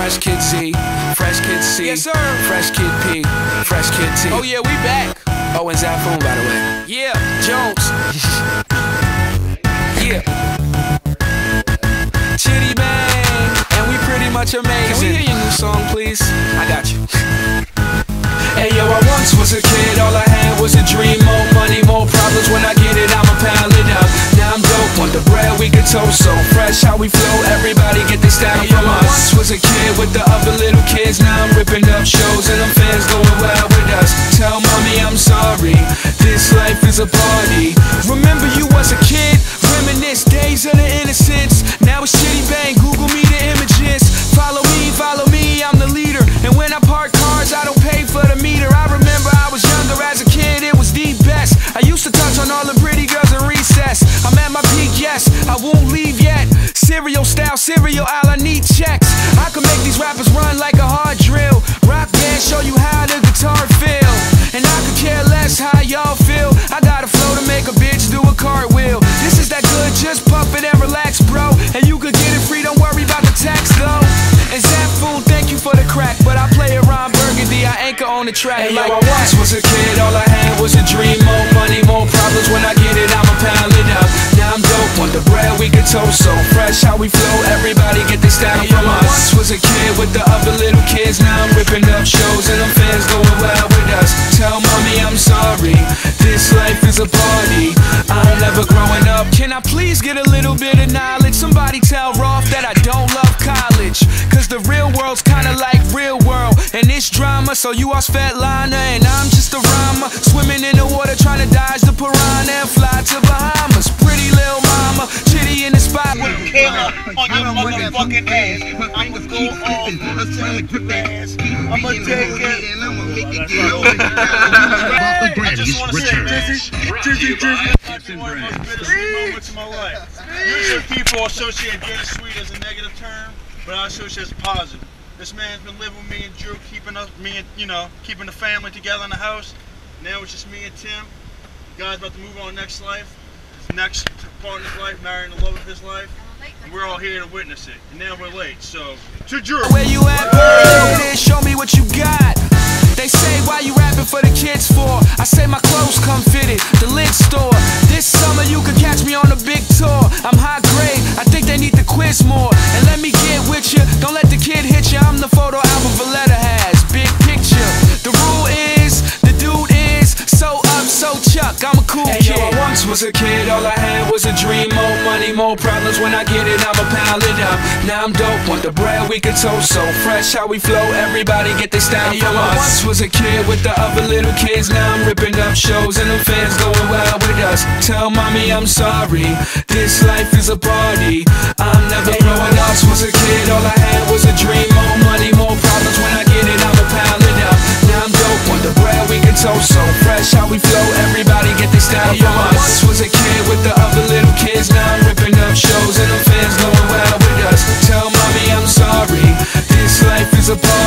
Fresh Kid Z, Fresh Kid C, Yes, sir. Fresh Kid P, Fresh Kid T. Oh yeah, we back. Oh, and Xaphoon, by the way. Yeah, Jones. Yeah. Chiddy Bang, and we pretty much amazing. Can we hear your new song, please? I got you. Hey yo, I once was a kid, I won't leave yet. Cereal style, cereal aisle, I need checks. I can make these rappers run like a hard drill. Rock band, show you how the guitar feel. And I could care less how y'all feel. I got a flow to make a bitch do a cartwheel. This is that good, just pump it and relax, bro. And you could get it free, don't worry about the tax though. And fool, thank you for the crack, but I play Ron Burgundy, I anchor on the track Hey, like yo, I that. was a kid, all I had was a dream. More How we flow, everybody get this style from us. Was a kid with the other little kids, now I'm ripping up shows and them fans going wild with us. Tell mommy I'm sorry, this life is a party. I'm never growing up. Can I please get a little bit of knowledge? Somebody tell Rolf that I don't love college. Cause the real world's kinda like real world. And it's drama, so you are Svetlana and I'm just a rhymer. Swimming in the water trying to dodge the piranha on your motherfucking ass. I'ma go off, your ass. I'ma take it. I just wanna say, Dizzy, Dizzy, Dizzy. One of the most bittersweet moments of my life. Usually people associate bittersweet as a negative term, but I associate it as positive. This man's been living with me and Drew, keeping us, me and, you know, keeping the family together in the house. Now it's just me and Tim. Guy's about to move on next life. His next part of his life, marrying the love of his life. And we're all here to witness it. And now we're late, so to Drew. Where you at, girl? Then show me what you got. They say, why you rapping for the kids for? I say my clothes come fitted, the lid store. This summer you can catch me on a big tour. I'm high grade, I think they need to quiz more. And let me get with you, don't let the kid hit you. I'm the photo album Valletta has, big picture. The rule is, the dude is so up, so chuck. I'm a cool Hey, kid. yo, I once was a kid, all I had was a dream. More money, more problems when I get it, I'ma pile it up. Now I'm dope, want the bread we can toast, so fresh how we flow, everybody get this style from us. I once was a kid with the other little kids, now I'm ripping up shows and the fans going wild with us. Tell mommy I'm sorry, this life is a party, I'm never growing up. was a kid, all I had was a dream, more money, more problems when I get it, I'ma pile it up. Now I'm dope, want the bread we can toast, so fresh how we flow, everybody get this style from us. I once was a kid with the other little supposed